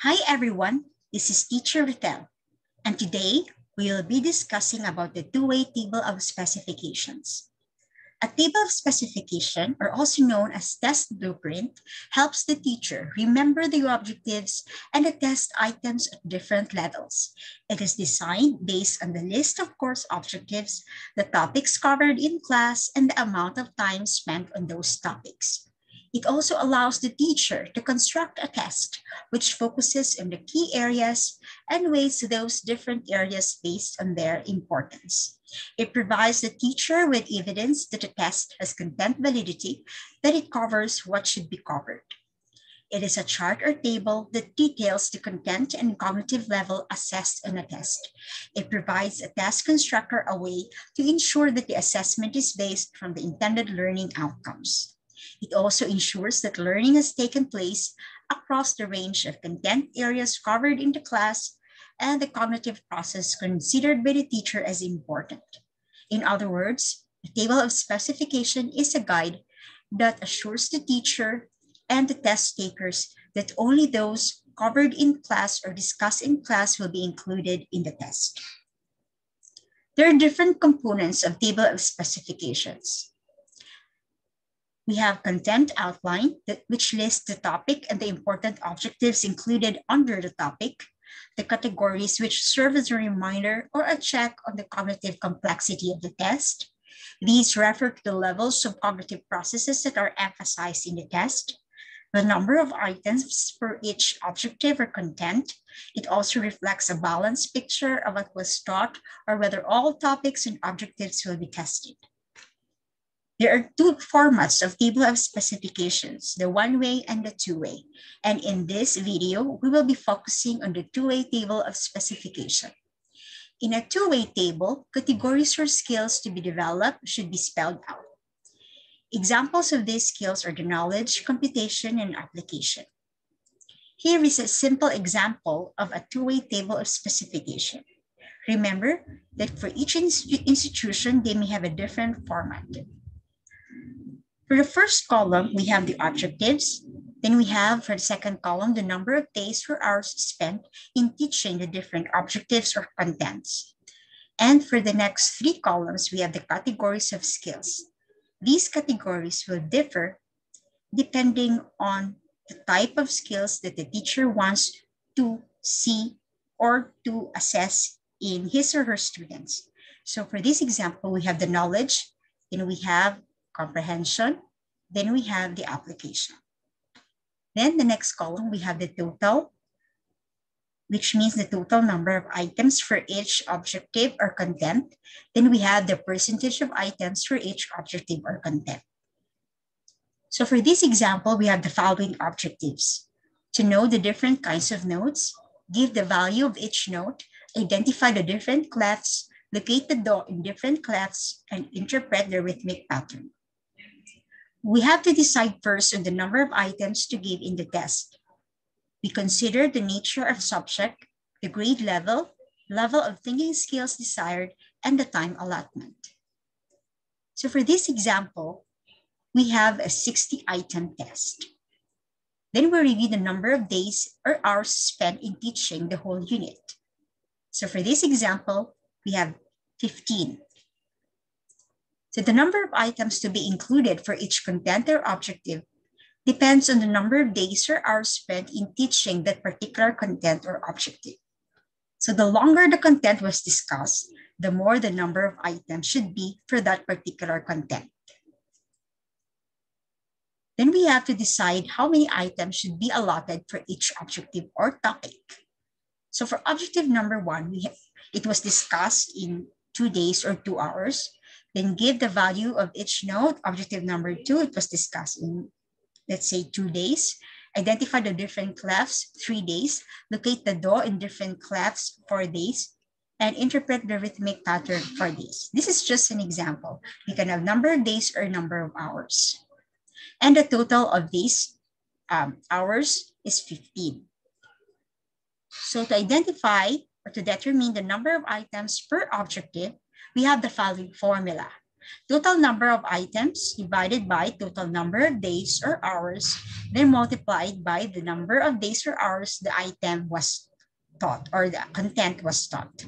Hi everyone, this is teacher Ruthell, and today we will be discussing about the two-way table of specifications. A table of specification, or also known as test blueprint, helps the teacher remember the objectives and the test items at different levels. It is designed based on the list of course objectives, the topics covered in class, and the amount of time spent on those topics. It also allows the teacher to construct a test which focuses on the key areas and weights those different areas based on their importance. It provides the teacher with evidence that the test has content validity, that it covers what should be covered. It is a chart or table that details the content and cognitive level assessed on a test. It provides a test constructor a way to ensure that the assessment is based from the intended learning outcomes. It also ensures that learning has taken place across the range of content areas covered in the class and the cognitive process considered by the teacher as important. In other words, the table of specification is a guide that assures the teacher and the test takers that only those covered in class or discussed in class will be included in the test. There are different components of table of specifications. We have content outline, which lists the topic and the important objectives included under the topic, the categories which serve as a reminder or a check on the cognitive complexity of the test. These refer to the levels of cognitive processes that are emphasized in the test, the number of items for each objective or content. It also reflects a balanced picture of what was taught or whether all topics and objectives will be tested. There are two formats of table of specifications, the one-way and the two-way. And in this video, we will be focusing on the two-way table of specification. In a two-way table, categories or skills to be developed should be spelled out. Examples of these skills are the knowledge, computation, and application. Here is a simple example of a two-way table of specification. Remember that for each institution, they may have a different format. For the first column, we have the objectives. Then we have for the second column, the number of days or hours spent in teaching the different objectives or contents. And for the next three columns, we have the categories of skills. These categories will differ depending on the type of skills that the teacher wants to see or to assess in his or her students. So for this example, we have the knowledge, then we have comprehension. Then we have the application. Then the next column, we have the total, which means the total number of items for each objective or content. Then we have the percentage of items for each objective or content. So for this example, we have the following objectives. To know the different kinds of notes, give the value of each note, identify the different clefs, locate the Do in different clefs, and interpret the rhythmic pattern we have to decide first on the number of items to give in the test. We consider the nature of subject, the grade level, level of thinking skills desired, and the time allotment. So for this example, we have a 60 item test. Then we review the number of days or hours spent in teaching the whole unit. So for this example, we have 15. So the number of items to be included for each content or objective depends on the number of days or hours spent in teaching that particular content or objective. So the longer the content was discussed, the more the number of items should be for that particular content. Then we have to decide how many items should be allotted for each objective or topic. So for objective number one, we have, it was discussed in two days or two hours. Then give the value of each node. Objective number two, it was discussed in, let's say, two days. Identify the different clefs, three days. Locate the Do in different clefs, four days. And interpret the rhythmic pattern four days. This is just an example. You can have number of days or number of hours. And the total of these um, hours is 15. So to identify or to determine the number of items per objective, we have the following formula. Total number of items divided by total number of days or hours, then multiplied by the number of days or hours the item was taught or the content was taught.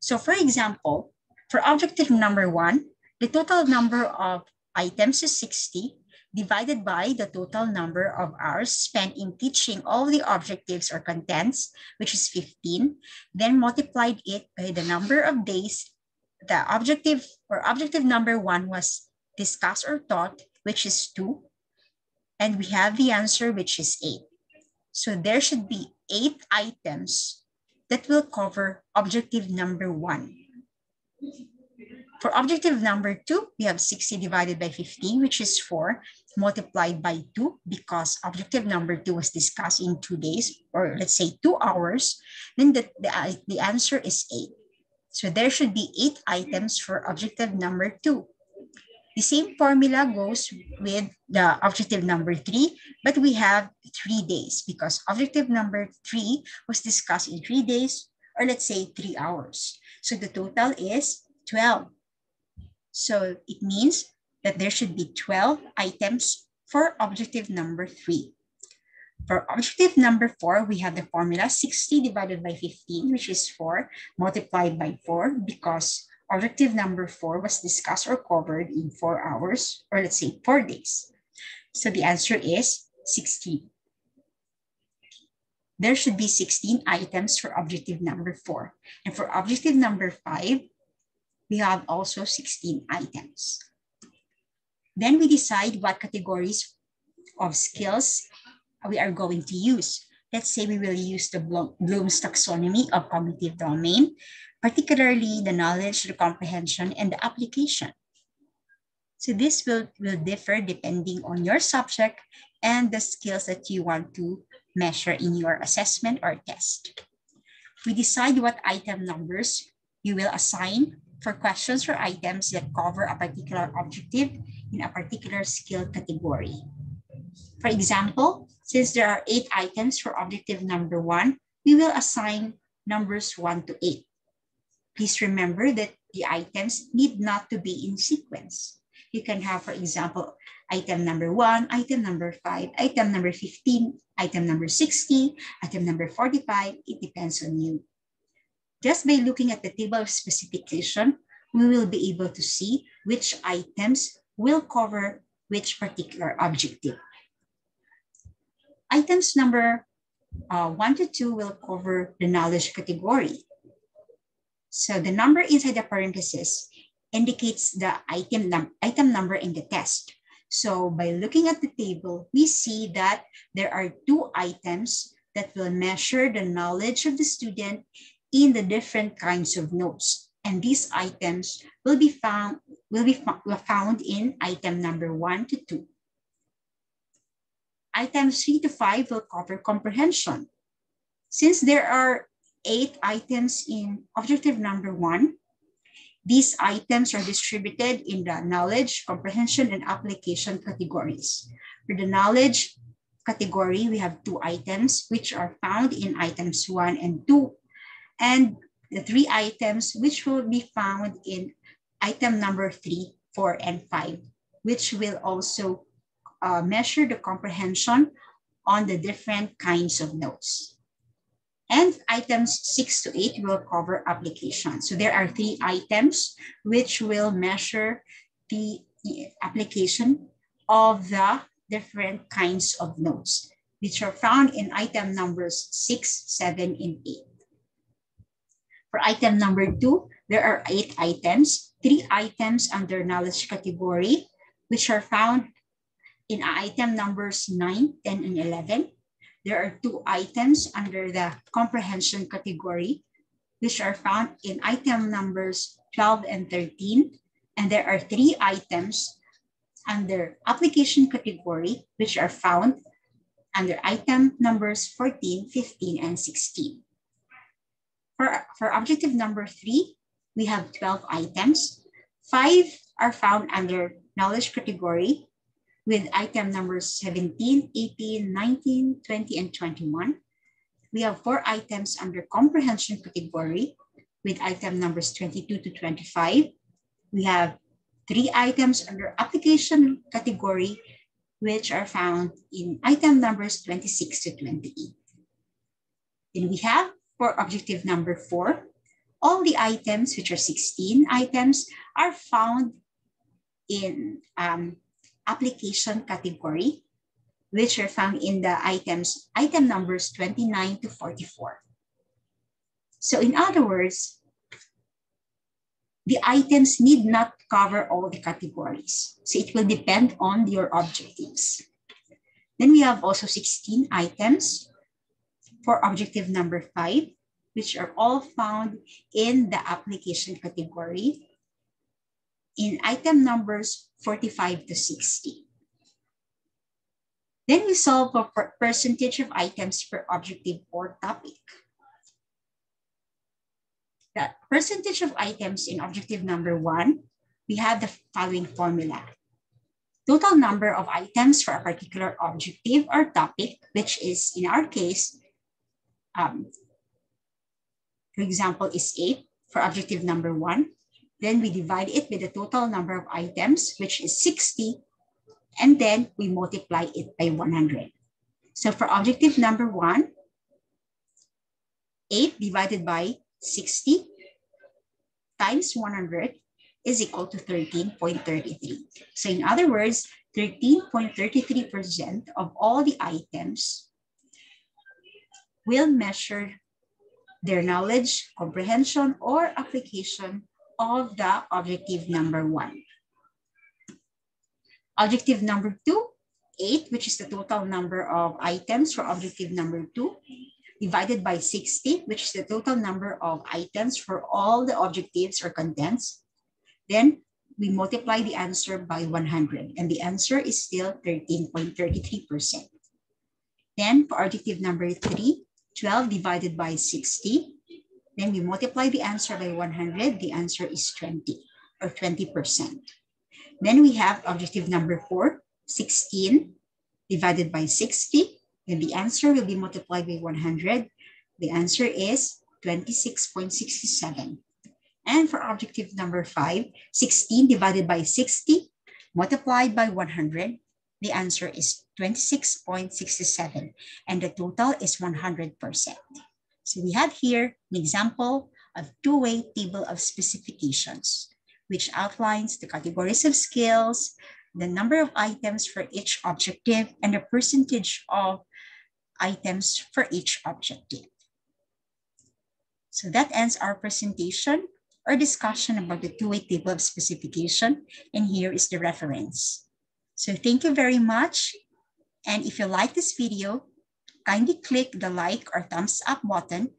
So for example, for objective number one, the total number of items is 60 divided by the total number of hours spent in teaching all the objectives or contents, which is 15, then multiplied it by the number of days the objective or objective number one was discussed or taught, which is two, and we have the answer, which is eight. So there should be eight items that will cover objective number one. For objective number two, we have 60 divided by 15, which is four, multiplied by two, because objective number two was discussed in two days, or let's say two hours, then the, the, the answer is eight. So there should be eight items for objective number two. The same formula goes with the objective number three, but we have three days because objective number three was discussed in three days, or let's say three hours. So the total is 12. So it means that there should be 12 items for objective number three. For objective number four, we have the formula 60 divided by 15, which is four, multiplied by four, because objective number four was discussed or covered in four hours, or let's say four days. So the answer is 16. There should be 16 items for objective number four. And for objective number five, we have also 16 items. Then we decide what categories of skills we are going to use. Let's say we will use the Bloom's taxonomy of cognitive domain, particularly the knowledge, the comprehension, and the application. So this will, will differ depending on your subject and the skills that you want to measure in your assessment or test. We decide what item numbers you will assign for questions or items that cover a particular objective in a particular skill category. For example, since there are eight items for objective number one, we will assign numbers one to eight. Please remember that the items need not to be in sequence. You can have, for example, item number one, item number five, item number 15, item number 60, item number 45. It depends on you. Just by looking at the table of specification, we will be able to see which items will cover which particular objective. Items number uh, one to two will cover the knowledge category. So the number inside the parenthesis indicates the item, num item number in the test. So by looking at the table, we see that there are two items that will measure the knowledge of the student in the different kinds of notes. And these items will be found, will be found in item number one to two. Items three to five will cover comprehension. Since there are eight items in objective number one, these items are distributed in the knowledge, comprehension, and application categories. For the knowledge category, we have two items which are found in items one and two and the three items which will be found in item number three, four, and five, which will also uh, measure the comprehension on the different kinds of notes. And items six to eight will cover application. So there are three items which will measure the application of the different kinds of notes, which are found in item numbers six, seven, and eight. For item number two, there are eight items, three items under knowledge category, which are found in item numbers 9, 10, and 11. There are two items under the comprehension category, which are found in item numbers 12 and 13. And there are three items under application category, which are found under item numbers 14, 15, and 16. For, for objective number three, we have 12 items. Five are found under knowledge category with item numbers 17, 18, 19, 20, and 21. We have four items under comprehension category with item numbers 22 to 25. We have three items under application category, which are found in item numbers 26 to 28. Then we have for objective number four, all the items, which are 16 items, are found in um, application category, which are found in the items, item numbers 29 to 44. So in other words, the items need not cover all the categories. So it will depend on your objectives. Then we have also 16 items for objective number five, which are all found in the application category in item numbers 45 to 60. Then we solve for percentage of items per objective or topic. The percentage of items in objective number one, we have the following formula. Total number of items for a particular objective or topic, which is in our case, um, for example, is eight for objective number one. Then we divide it with the total number of items, which is 60 and then we multiply it by 100. So for objective number one, 8 divided by 60 times 100 is equal to 13.33. So in other words, 13.33% of all the items will measure their knowledge, comprehension, or application of the objective number one. Objective number two, eight, which is the total number of items for objective number two, divided by 60, which is the total number of items for all the objectives or contents. Then we multiply the answer by 100, and the answer is still 13.33%. Then for objective number three, 12 divided by 60, then we multiply the answer by 100, the answer is 20 or 20%. Then we have objective number four, 16 divided by 60. Then the answer will be multiplied by 100. The answer is 26.67. And for objective number five, 16 divided by 60 multiplied by 100, the answer is 26.67 and the total is 100%. So we have here an example of two-way table of specifications which outlines the categories of skills, the number of items for each objective, and the percentage of items for each objective. So that ends our presentation or discussion about the two-way table of specification. And here is the reference. So thank you very much. And if you like this video, kindly click the like or thumbs up button.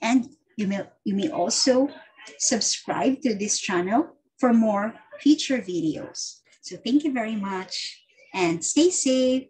And you may, you may also subscribe to this channel for more future videos. So thank you very much and stay safe